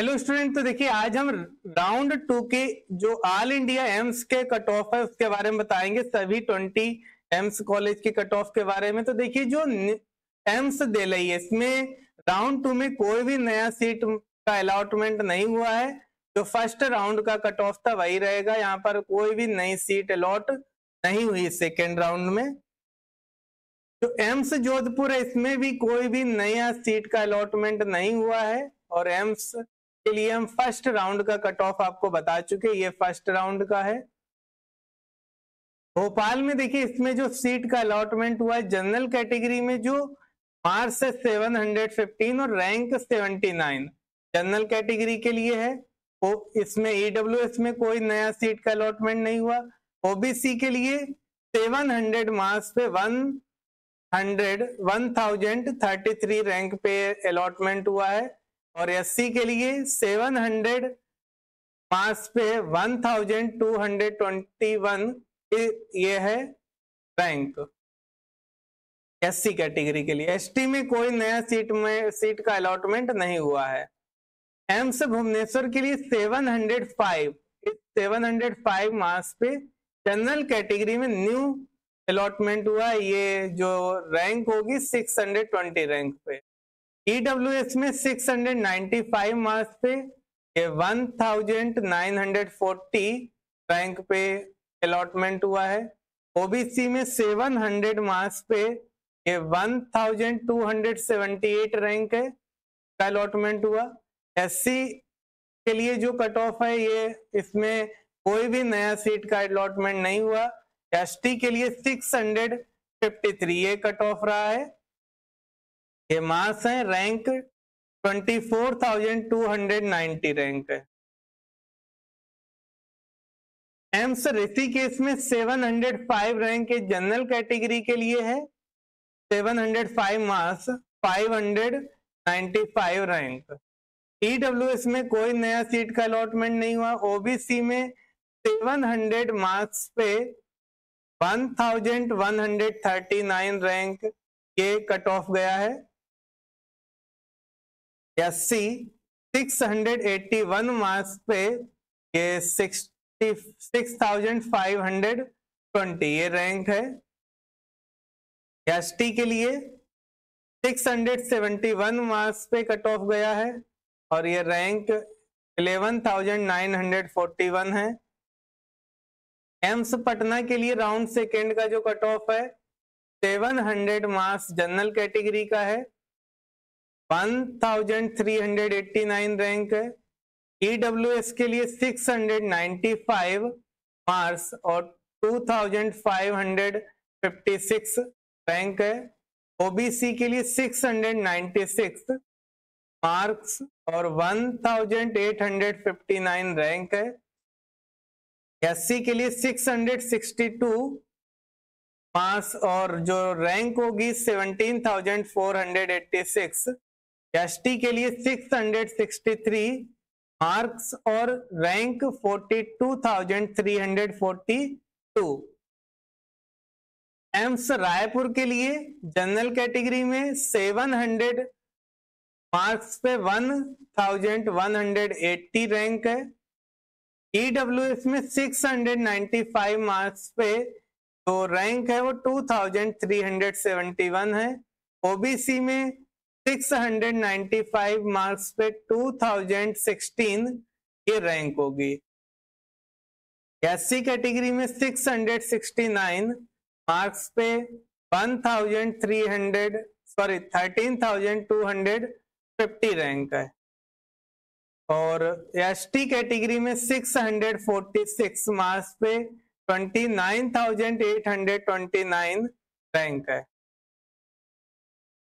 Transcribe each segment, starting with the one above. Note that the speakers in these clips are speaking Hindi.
हेलो स्टूडेंट तो देखिए, आज हम राउंड टू के जो ऑल इंडिया एम्स के कट ऑफ़ है, उसके बारे में बताएँगे। सभी ट्वेंटी एम्स कॉलेज के कट ऑफ़ के बारे में। तो देखिए, जो एम्स दे रही है, इसमें राउंड टू में कोई भी नया सीट का अलॉटमेंट नहीं हुआ है। जो फ़र्स्ट राउंड का कट ऑफ़ था, वही रहेगा। यहाँ पर कोई भी नई सीट अलॉट नहीं हुई सेकेंड राउंड में। जो एम्स जोधपुर है, इसमें भी कोई भी नया सीट का अलॉटमेंट नहीं हुआ है। और एम्स के लिए हम फ़र्स्ट राउंड का कट ऑफ़ आपको बता चुके ये फ़र्स्ट राउंड का है। भोपाल में देखिए, इसमें जो सीट का अलॉटमेंट हुआ है जनरल कैटेगरी में जो मार्क्स से 715 और रैंक 79 जनरल कैटेगरी के लिए है। वो इसमें ईडब्ल्यू में कोई नया सीट का अलॉटमेंट नहीं हुआ। ओबीसी के लिए 700 मार्क्स पे 100 1033 रैंक पे अलॉटमेंट हुआ है। और एससी के लिए 700 मार्क्स पे 1221 ये है रैंक एससी कैटेगरी के लिए. एसटी में कोई नया सीट में सीट का अलॉटमेंट नहीं हुआ है. एम्स भुवनेश्वर के लिए 705 705 मार्क्स पे जनरल कैटेगरी में न्यू अलॉटमेंट हुआ ये जो रैंक होगी 620 रैंक पे. ईडब्ल्यू e में 695 मार्क्स पे ये 1940 रैंक पे अलॉटमेंट हुआ है। ओबीसी में 700 मार्क्स पे, ये 1278 रैंक है का अलॉटमेंट हुआ। एससी के लिए जो कट ऑफ़ है, ये इसमें कोई भी नया सीट का अलॉटमेंट नहीं हुआ। एसटी के लिए 653 ये कट ऑफ़ रहा है। ये मार्क्स है रैंक 24,290 रैंक है। एम्स ऋषिकेश में 705 रैंक जनरल कैटेगरी के लिए है। 705 मार्क्स 595 रैंक ईडब्ल्यूएस में कोई नया सीट का अलॉटमेंट नहीं हुआ। ओबीसी में 700 मार्क्स पे 1139 रैंक ये कट ऑफ़ गया है। एससी 681 मार्क्स पे ये 66,520 ये रैंक है। एसटी के लिए 671 मार्क्स पे कट ऑफ़ गया है और ये रैंक 11,941 है। एम्स पटना के लिए राउंड सेकेंड का जो कट ऑफ़ है 700 मार्क्स जनरल कैटेगरी का है। 1389 रैंक है ईडब्ल्यूएस के लिए 695 मार्क्स और 2556 रैंक है ओबीसी के लिए 696 मार्क्स और 1859 रैंक है एससी के लिए 662 मार्क्स और जो रैंक होगी 17,486 एसटी के लिए 663 मार्क्स और रैंक 42,342 एम्स रायपुर के लिए जनरल कैटेगरी में 700 मार्क्स पे 1,180 रैंक है. ईडब्ल्यूएस में 695 मार्क्स पे तो रैंक है वो 2,371 है. ओबीसी में 695 मार्क्स पे 2016 ये रैंक होगी। एससी कैटेगरी में 669 मार्क्स पे 1300 सॉरी 13,250 रैंक है। और एसटी कैटेगरी में 646 मार्क्स पे 29,829 रैंक है।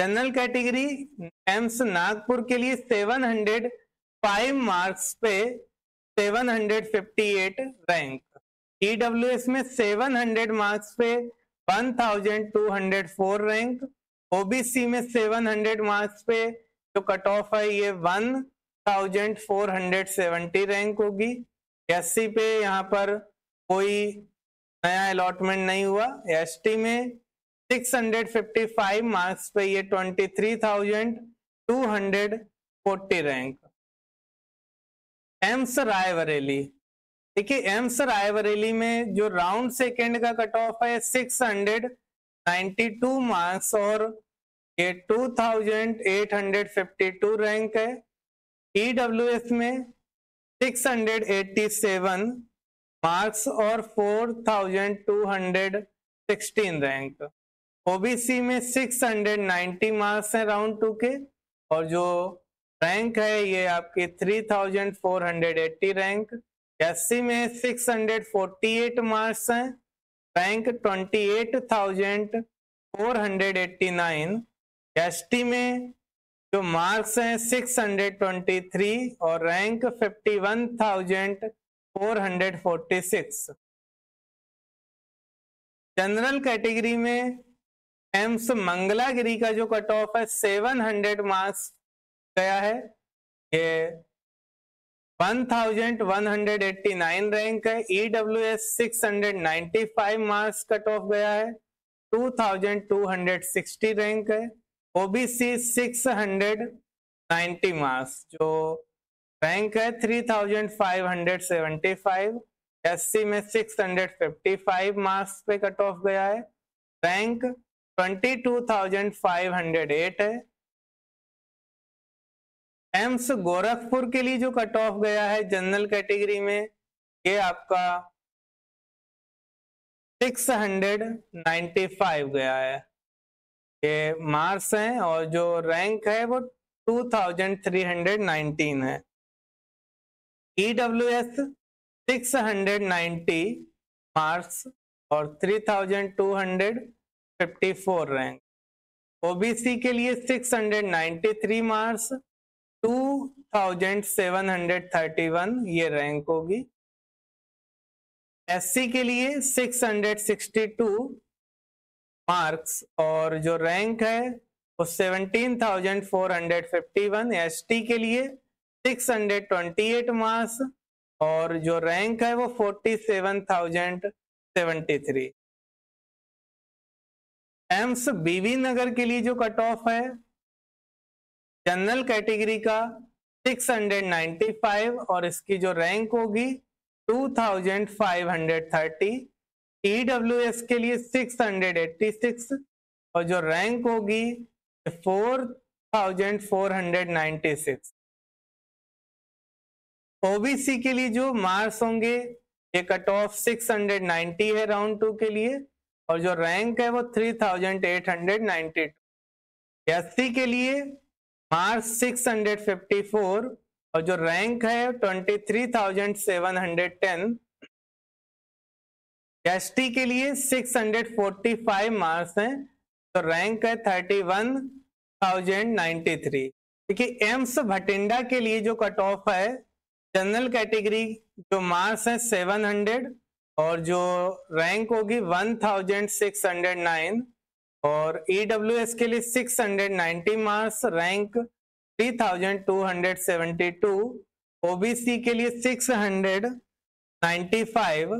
जनरल कैटेगरी एम्स नागपुर के लिए 705 मार्क्स पे 758 रैंक। ईडब्ल्यूएस में 700 मार्क्स पे 1204 रैंक। ओबीसी में 700 मार्क्स पे जो कट ऑफ़ है ये 1470 रैंक होगी। एससी पे यहाँ पर कोई नया अलॉटमेंट नहीं हुआ। एसटी में 655 मार्क्स पे ये 23,240 रैंक एम्स रायबरेली देखिए एम्स रायबरेली में जो राउंड सेकेंड का कट ऑफ़ है six hundred ninety two marks और ये two thousand eight hundred fifty two rank है ईडब्ल्यू e में six hundred eighty seven marks और four thousand two hundred sixteen rank OBC में सिक्स हंड्रेड नाइन्टी मार्क्स है राउंड टू के, और जो रैंक है ये आपकी three thousand four hundred eighty rank S में six hundred forty eight marks हैं, रैंक ट्वेंटी एट में जो मार्क्स हैं सिक्स हंड्रेड ट्वेंटी थ्री और rank fifty one thousand four hundred forty six. General category में एम्स मंगलागिरी का जो कट ऑफ़ है सेवन हंड्रेड मार्क्स गया है। ये 1189 रैंक है। E W S six hundred ninety five marks cut off गया है। 2260 रैंक है। ओबीसी 690 मार्क्स जो रैंक है three thousand five hundred seventy 3575 SC में 655 मार्क्स पे कट ऑफ़ गया है। रैंक 22,508 है। एम्स गोरखपुर के लिए जो कट ऑफ़ गया है जनरल कैटेगरी में ये आपका 695 गया है। ये मार्क्स हैं और जो रैंक है वो 2319 है। E W S six hundred ninety marks और 3254 रैंक ओबीसी के लिए 693 मार्क्स 2731 ये रैंक होगी. एससी के लिए 662 मार्क्स और जो रैंक है वो 17,451 एसटी के लिए 628 मार्क्स और जो रैंक है वो 47,073 एम्स बीवी नगर के लिए जो कट ऑफ़ है, जनरल कैटेगरी का 695 और इसकी जो रैंक होगी 2530 ईडब्ल्यूएस के लिए 686 और जो रैंक होगी 4496 ओबीसी के लिए जो मार्क्स होंगे, ये कट ऑफ़ 690 है राउंड टू के लिए। और जो रैंक है वो 3892 एससी के लिए मार्क्स 654 और जो रैंक है 23,710 एसटी के लिए 645 मार्क्स हैं तो रैंक है 31,093 देखिए एम्स भटिंडा के लिए जो कट ऑफ़ है जनरल कैटेगरी जो मार्क्स है 700 और जो रैंक होगी 1609 और e के लिए 690 मार्क्स रैंक 3272 ओबीसी के लिए 695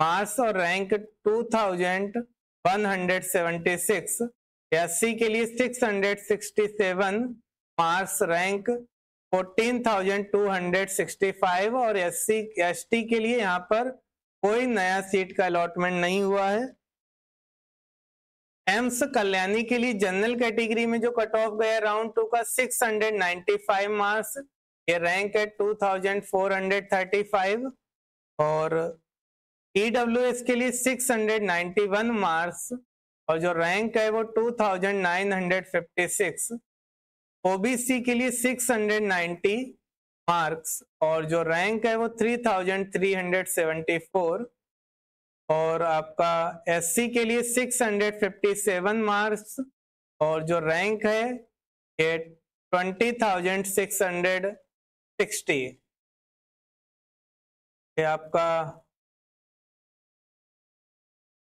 मार्क्स और रैंक 2176 एससी के लिए 667 मार्क्स रैंक 14265 और एससी एसटी के लिए यहाँ पर कोई नया सीट का अलॉटमेंट नहीं हुआ है। एम्स कल्याणी के लिए जनरल कैटेगरी में जो कट ऑफ़ गया राउंड टू का 695 मार्क्स ये रैंक है 2435 और ईडब्ल्यूएस e के लिए 691 मार्क्स और जो रैंक है वो 2956 ओबीसी के लिए 690 मार्क्स और जो रैंक है वो 3374 और आपका एससी के लिए 657 मार्क्स और जो रैंक है ये 20,660 ये आपका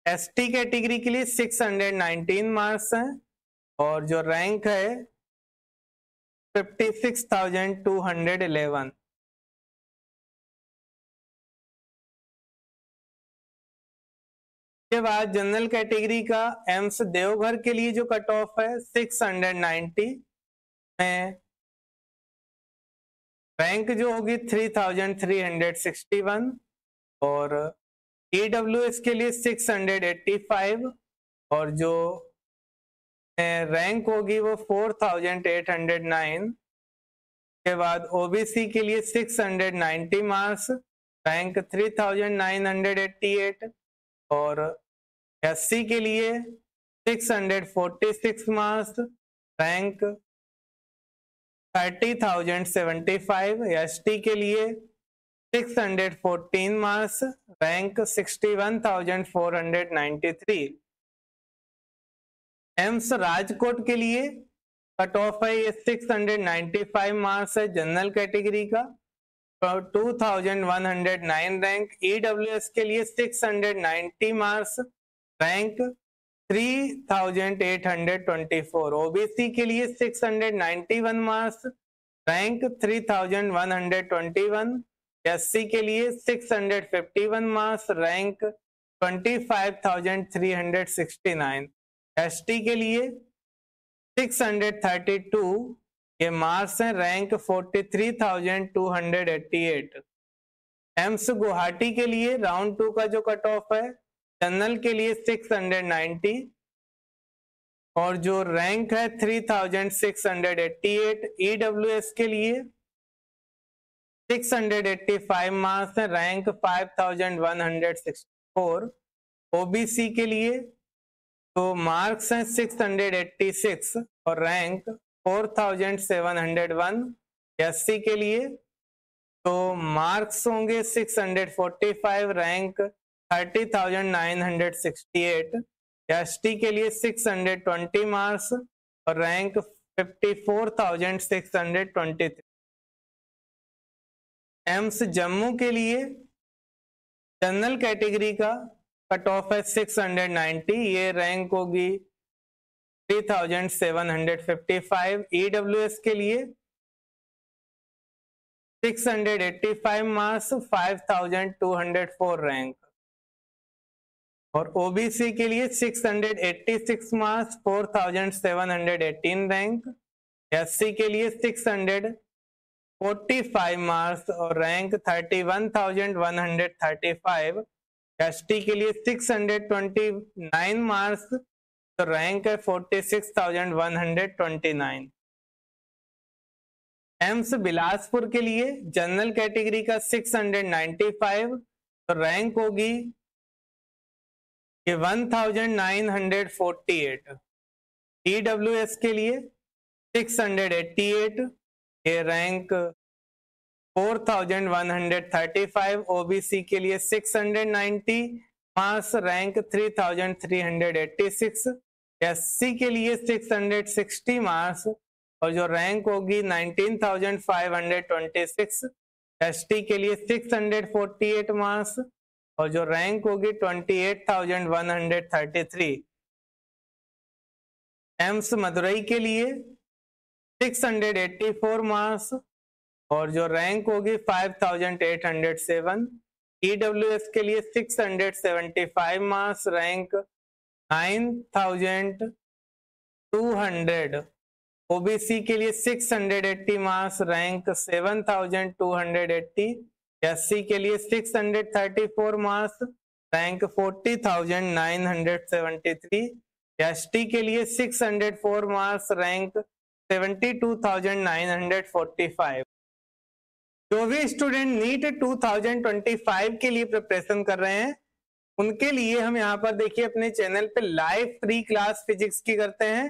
एसटी कैटेगरी के लिए 619 मार्क्स हैं और जो रैंक है 56,211 के बाद जनरल कैटेगरी का एम्स देवघर के लिए जो कट ऑफ़ है 690 में रैंक जो होगी 3361 और ईडब्ल्यूएस के लिए 685 और जो रैंक होगी वो 4809 के बाद ओबीसी के लिए 690 मार्क्स रैंक 3988 और एससी के लिए 646 मार्क्स रैंक 30,075 एसटी के लिए 614 मार्क्स रैंक 61,493 एम्स राजकोट के लिए कट ऑफ़ है ये 695 मार्क्स है जनरल कैटेगरी का। 2109 रैंक ईडब्ल्यूएस के लिए 690 मार्क्स रैंक 3824 ओबीसी के लिए 691 मार्क्स रैंक 3121 एससी के लिए 651 मार्क्स रैंक 25369 ST के लिए सिक्स हंड्रेड थर्टी टू ये मार्क्स हैं रैंक 43,288 एम्स गुवाहाटी के लिए राउंड टू का जो कट ऑफ़ है जनरल के लिए 690 और जो रैंक है 3,688 ईडब्ल्यूएस के लिए 685 मार्क्स है रैंक 5,164 ओबीसी के लिए तो मार्क्स हैं 686 और रैंक 4701 एससी के लिए। तो मार्क्स होंगे 645 रैंक 30,968 एसटी के लिए 620 मार्क्स और रैंक 54,623 एम्स जम्मू के लिए जनरल कैटेगरी का कट ऑफ़ है 690 ये रैंक होगी 3755 ईडब्ल्यूएस के लिए। 685 मार्क्स 5204 रैंक। और ओबीसी के लिए 686 मार्क्स 4718 रैंक। एससी के लिए 645 मार्क्स और रैंक 31135 एसटी के लिए 629 मार्क्स तो रैंक है 46,129 एम्स बिलासपुर के लिए जनरल कैटेगरी का 695 तो रैंक होगी ये 1948 ईडब्ल्यूएस के लिए 688 ये रैंक 4135 ओबीसी के लिए 690 मार्क्स रैंक 3386 एससी के लिए 660 मार्क्स और जो रैंक होगी 19,526 एसटी के लिए 648 मार्क्स और जो रैंक होगी 28,133 एम्स मदुरई के लिए 684 मार्क्स और जो रैंक होगी 5807 ईडब्ल्यूएस के लिए 675 मार्क्स रैंक 9200 ओबीसी के लिए 680 मार्क्स रैंक 7280 एससी के लिए 634 मार्क्स रैंक 40973 एसटी के लिए 604 मार्क्स रैंक 72945 जो भी स्टूडेंट नीट 2025 के लिए प्रिपरेशन कर रहे हैं। उनके लिए हम यहाँ पर देखिए अपने चैनल पे लाइव फ्री क्लास फिजिक्स की करते हैं।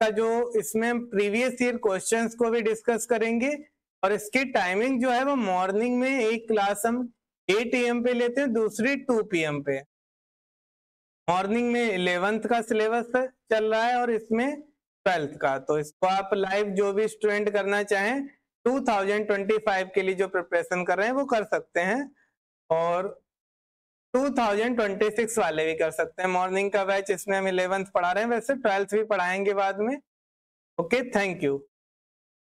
का जो इसमें प्रीवियस ईयर क्वेश्चंस को भी डिस्कस करेंगे और इसकी टाइमिंग जो है वो मॉर्निंग में एक क्लास हम एट एम पे लेते हैं, दूसरी टू पी पे। मॉर्निंग में इलेवेंथ का सिलेबस चल रहा है और इसमें ट्वेल्थ का। तो इसको आप लाइव जो भी स्टूडेंट करना चाहें 2025 के लिए जो प्रिपरेशन कर रहे हैं, वो कर सकते हैं और 2026 वाले भी कर सकते हैं। मॉर्निंग का बैच इसमें हम इलेवेंथ पढ़ा रहे हैं। वैसे ट्वेल्थ भी पढ़ाएँगे बाद में। Okay thank you